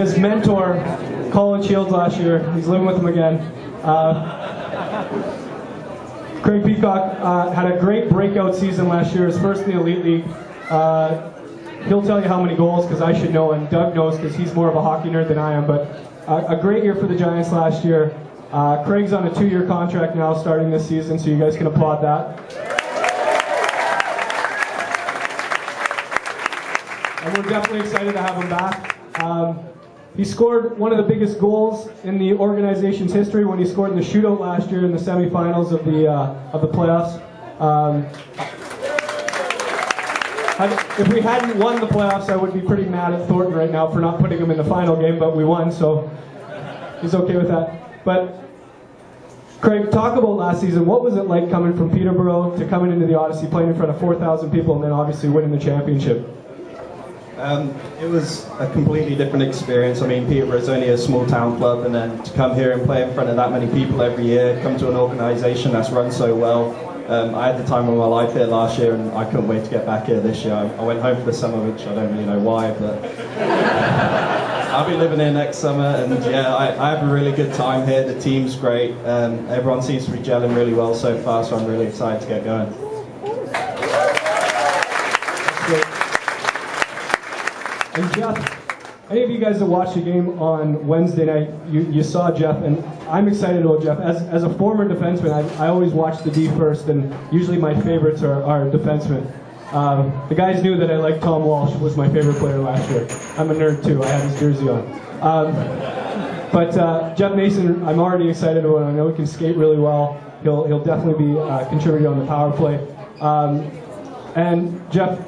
His mentor, Colin Shields, last year. He's living with him again. Uh, Craig Peacock uh, had a great breakout season last year, his first in the Elite League. Uh, he'll tell you how many goals because I should know, and Doug knows because he's more of a hockey nerd than I am. But uh, a great year for the Giants last year. Uh, Craig's on a two-year contract now, starting this season, so you guys can applaud that. And we're definitely excited to have him back. Um, he scored one of the biggest goals in the organization's history when he scored in the shootout last year in the semifinals of the uh, of the playoffs. Um, if we hadn't won the playoffs, I would be pretty mad at Thornton right now for not putting him in the final game, but we won, so he's okay with that. But Craig, talk about last season. What was it like coming from Peterborough to coming into the Odyssey, playing in front of 4,000 people, and then obviously winning the championship? Um, it was a completely different experience. I mean, Peterborough is only a small town club, and then to come here and play in front of that many people every year, come to an organisation that's run so well. Um, I had the time of my life here last year, and I couldn't wait to get back here this year. I, I went home for the summer, which I don't really know why, but I'll be living here next summer, and yeah, I, I have a really good time here. The team's great. Um, everyone seems to be gelling really well so far, so I'm really excited to get going. And Jeff, any of you guys that watched the game on Wednesday night, you, you saw Jeff, and I'm excited about Jeff. As, as a former defenseman, I, I always watch the D first, and usually my favorites are, are defensemen. Um, the guys knew that I liked Tom Walsh, was my favorite player last year. I'm a nerd too, I had his jersey on. Um, but uh, Jeff Mason, I'm already excited about him. I know he can skate really well. He'll, he'll definitely be uh, contributing on the power play. Um, and Jeff,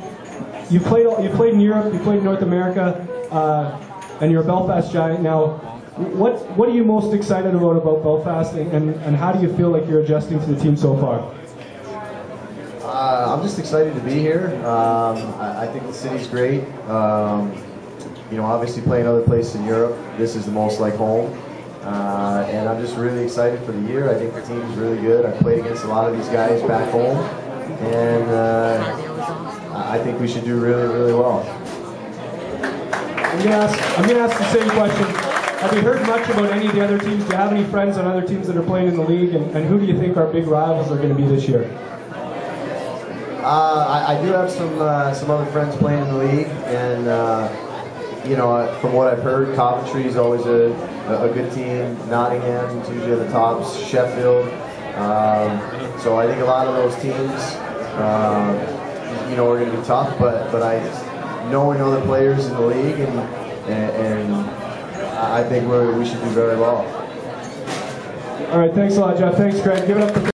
you played you played in Europe, you played in North America, uh, and you're a Belfast Giant now. What what are you most excited about about Belfast, and, and, how do you feel like you're adjusting to the team so far? Uh, I'm just excited to be here. Um, I, I think the city's great. Um, you know, obviously playing other places in Europe, this is the most like home. Uh, and I'm just really excited for the year. I think the team's really good. I played against a lot of these guys back home, and uh, I think we should do really, really well. I'm gonna ask I'm gonna ask the same question. Have you heard much about any of the other teams? Do you have any friends on other teams that are playing in the league, and, and who do you think our big rivals are going to be this year? Uh, I, I do have some uh, some other friends playing in the league, and uh, you know, uh, from what I've heard, Coventry is always a, a good team. Nottingham's usually at the tops. Sheffield. Um, so I think a lot of those teams, uh, you know, are going to be tough. But but I knowing other players in the league, and and, and I think we we should do very well. All right, thanks a lot, Jeff. Thanks, Greg. Give it up for.